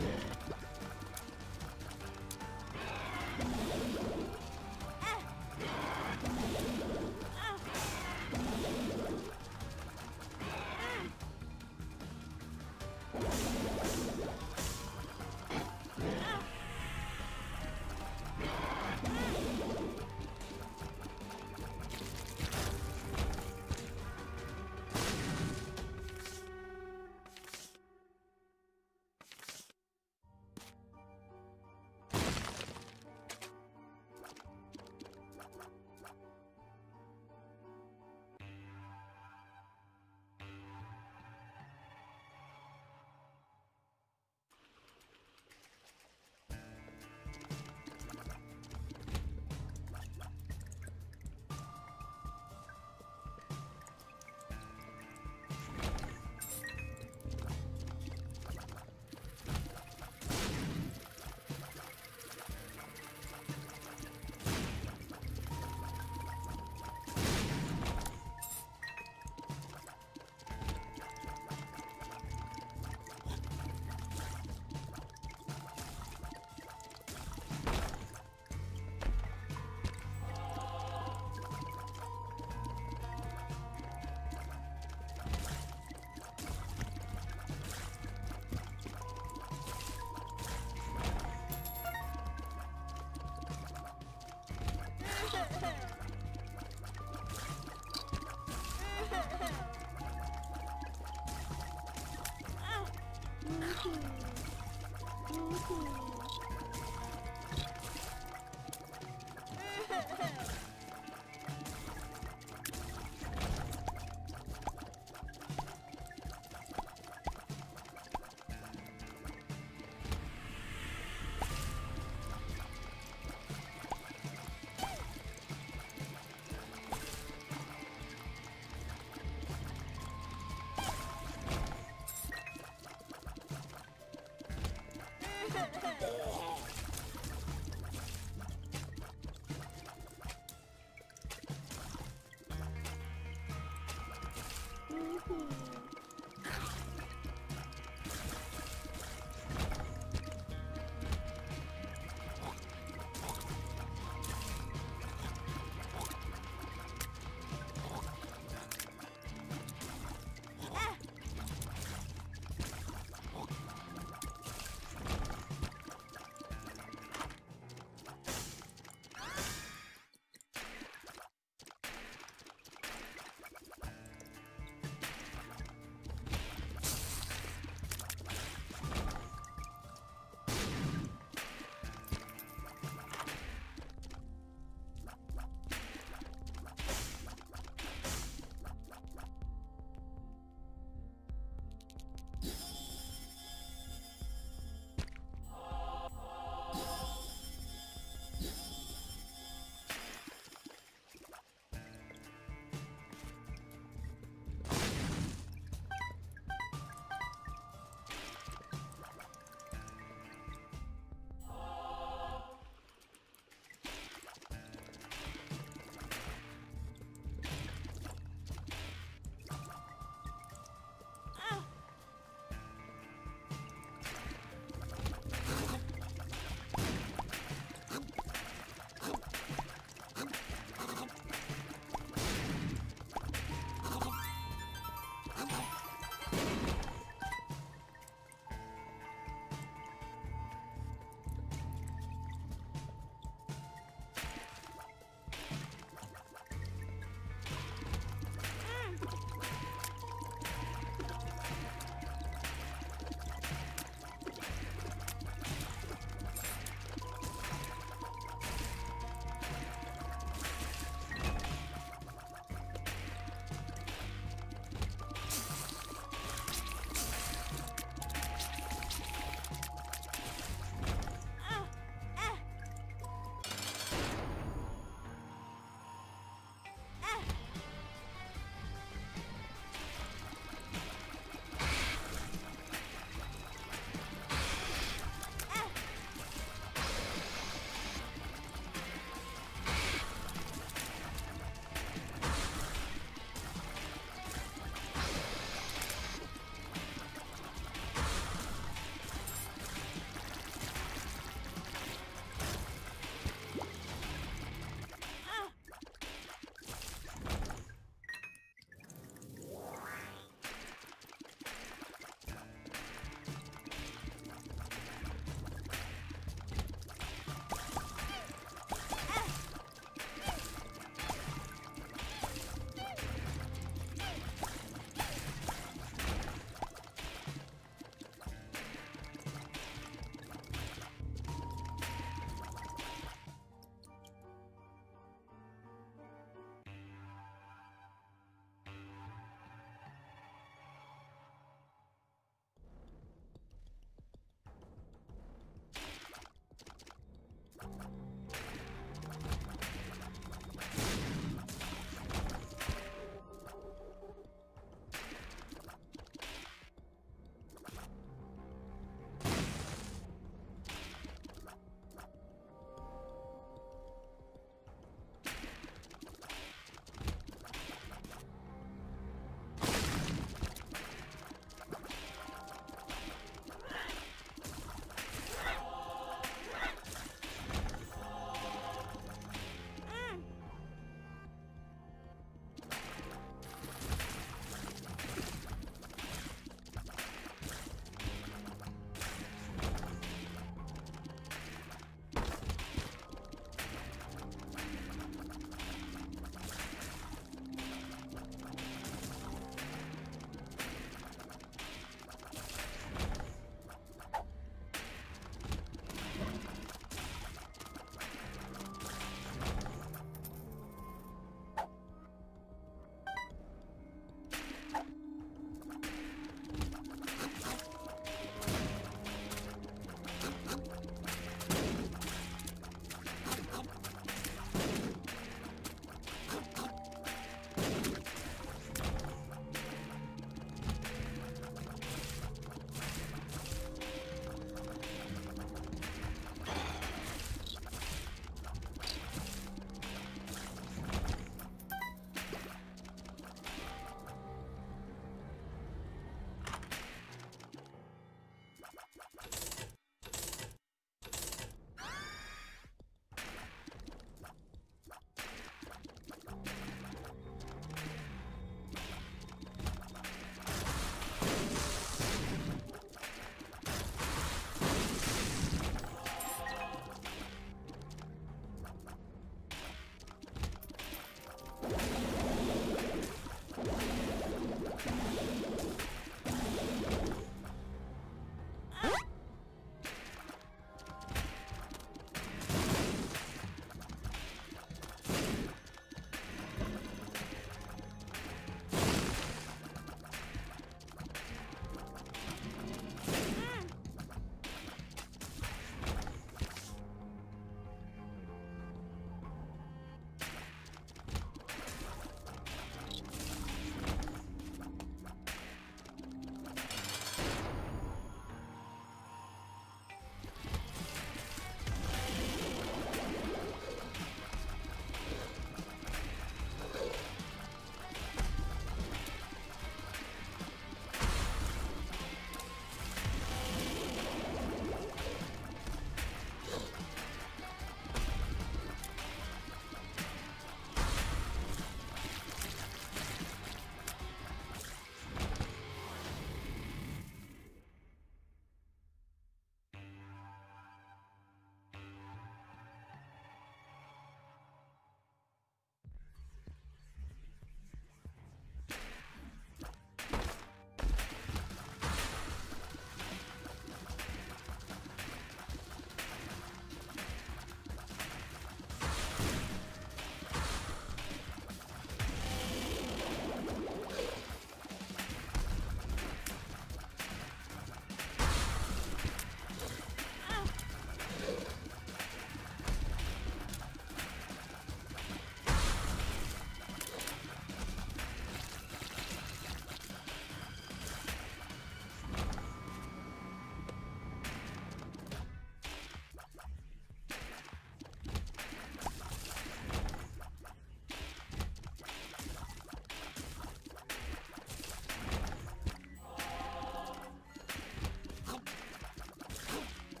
Yeah. 스코어. Woohoo!